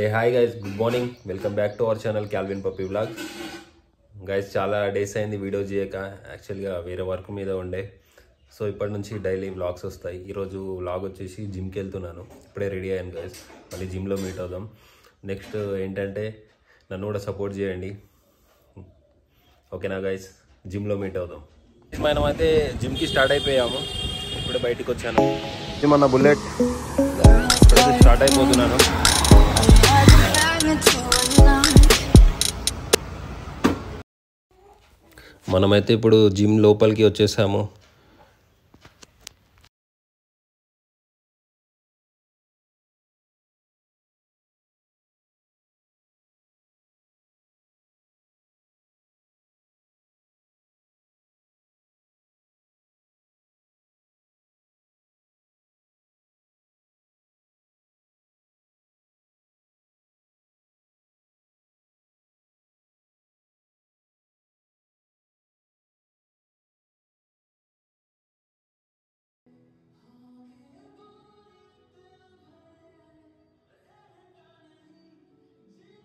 A hi guys good morning welcome back to our channel Calvin puppy vlog guys చాలా days అయింది video చేయక. యాక్చువల్గా వేరే work మీద ఉండే. సో ఇప్పటి నుంచి డైలీ వ్లాగ్స్ వస్తాయి. ఈరోజు వ్లాగ్ వచ్చేసి జిమ్కి వెళ్తున్నాను. ఇప్పుడే రెడీ అయ్యాను గైస్ మళ్ళీ జిమ్లో మీట్ అవుదాం. నెక్స్ట్ ఏంటంటే నన్ను కూడా సపోర్ట్ చేయండి. ఓకేనా గైస్ జిమ్లో మీట్ అవుదాం. మనం అయితే జిమ్కి స్టార్ట్ అయిపోయాము. ఇప్పుడే బయటికి వచ్చాను. మన బుల్లెట్ స్టార్ట్ అయిపోతున్నాను. మనమైతే ఇప్పుడు జిమ్ లోపలికి వచ్చేసాము.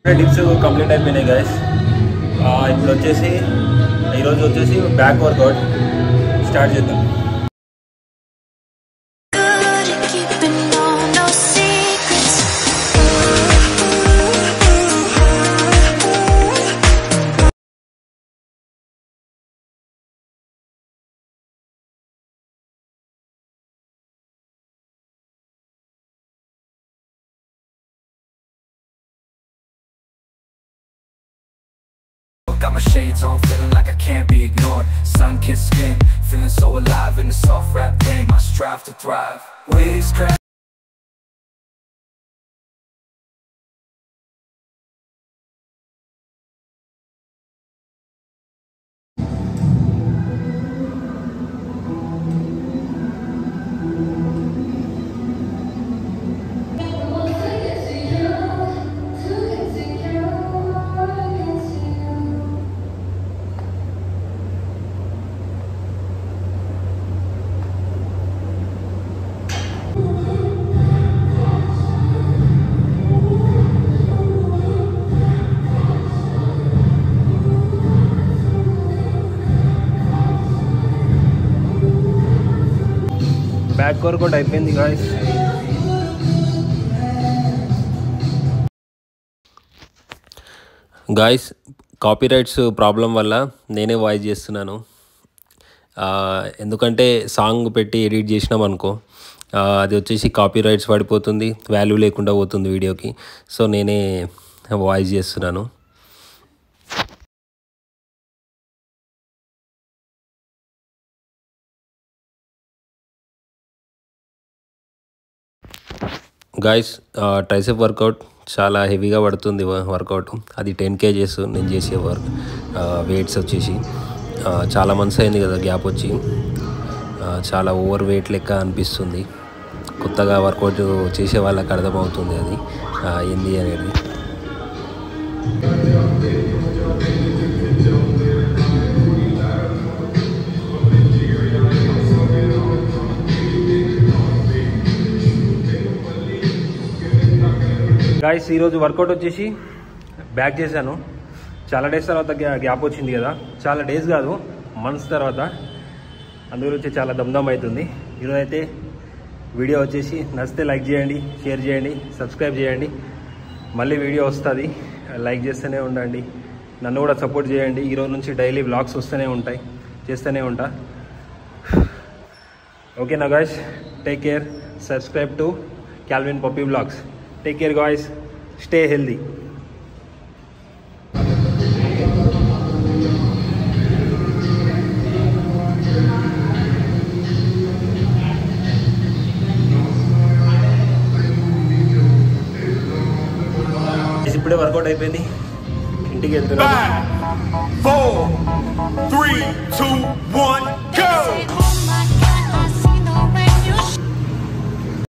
డిప్స్ కంప్లీట్ అయిపోయినాయి గైస్ ఇప్పుడు వచ్చేసి ఈరోజు వచ్చేసి బ్యాక్ వర్కౌట్ స్టార్ట్ చేద్దాం. Got my shades on, feeling like I can't be ignored. Sun kissed skin, feeling so alive in the soft rap game. I strive to thrive. Waves crash. Back workout అయిపోయింది guys guys copyrights problem వల్ల నేనే voice చేస్తున్నాను. ఎందుకంటే song పెట్టి edit చేసినాం అనుకో అది వచ్చేసి కాపీరైట్స్ పడిపోతుంది వాల్యూ లేకుండా పోతుంది వీడియోకి. సో నేనే వాయిస్ చేస్తున్నాను. గాయస్ ట్రైసెప్ వర్కౌట్ చాలా హెవీగా పడుతుంది వర్కౌట్ అది టెన్ కేజెస్ నేను చేసే వర్క్ వెయిట్స్ వచ్చేసి. చాలా మంత్స్ అయింది కదా గ్యాప్ వచ్చి. చాలా ఓవర్ వెయిట్ లెక్క అనిపిస్తుంది. కొత్తగా వర్కౌట్ చేసే వాళ్ళకి అర్థమవుతుంది అది. ఏంది అనేది. గాయస్ ఈరోజు వర్కౌట్ వచ్చేసి బ్యాక్ చేశాను. చాలా డేస్ తర్వాత గ్యాప్ వచ్చింది కదా. చాలా డేస్ కాదు మంత్స్ తర్వాత. అందుగురించి చాలా దమ్దమ్ అవుతుంది. ఈరోజు అయితే వీడియో వచ్చేసి నచ్చితే లైక్ చేయండి షేర్ చేయండి సబ్స్క్రైబ్ చేయండి. మళ్ళీ వీడియో వస్తుంది లైక్ చేస్తూనే ఉండండి. నన్ను కూడా సపోర్ట్ చేయండి. ఈరోజు నుంచి డైలీ బ్లాగ్స్ వస్తూనే ఉంటాయి చేస్తూనే ఉంటా. ఓకేనా నగాష్ take care subscribe to Calvin puppy blogs take care guys stay healthy ఇప్పుడే వర్కౌట్ అయిపోయింది. ఇంటికి వెళ్తున్నాను Five, four, three, two, one, go!